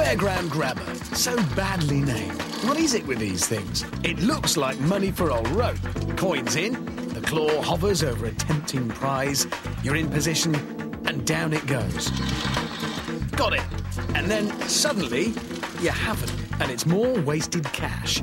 Fairground Grabber, so badly named. What is it with these things? It looks like money for old rope. Coins in, the claw hovers over a tempting prize, you're in position, and down it goes. Got it. And then suddenly, you haven't, and it's more wasted cash.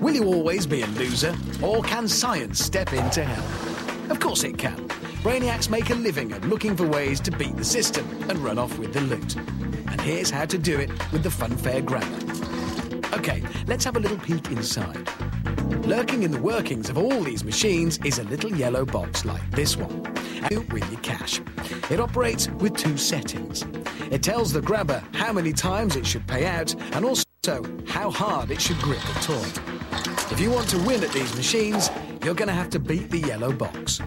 Will you always be a loser, or can science step in to help? Of course it can. Brainiacs make a living at looking for ways to beat the system and run off with the loot. And here's how to do it with the Funfair Grabber. Okay, let's have a little peek inside. Lurking in the workings of all these machines is a little yellow box like this one. With your cash. It operates with two settings. It tells the grabber how many times it should pay out and also how hard it should grip the toy. If you want to win at these machines, you're going to have to beat the yellow box.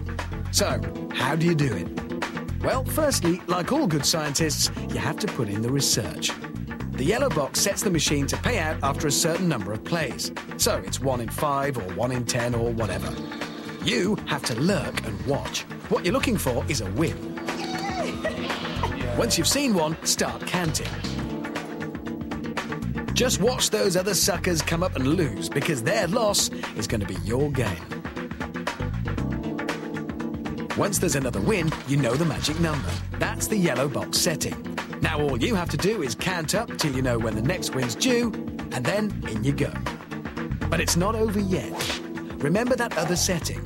So, how do you do it? Well, firstly, like all good scientists, you have to put in the research. The yellow box sets the machine to pay out after a certain number of plays. So it's 1 in 5 or 1 in 10 or whatever. You have to lurk and watch. What you're looking for is a win. Once you've seen one, start counting. Just watch those other suckers come up and lose because their loss is going to be your gain. Once there's another win, you know the magic number. That's the yellow box setting. Now all you have to do is count up till you know when the next win's due, and then in you go. But it's not over yet. Remember that other setting,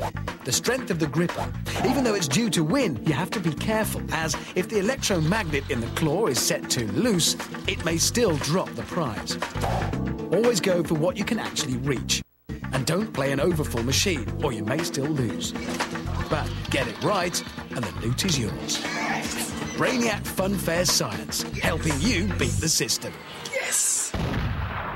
the strength of the gripper. Even though it's due to win, you have to be careful, as if the electromagnet in the claw is set too loose, it may still drop the prize. Always go for what you can actually reach. And don't play an overfull machine, or you may still lose. But get it right, and the loot is yours. Brainiac Funfair Science, helping you beat the system.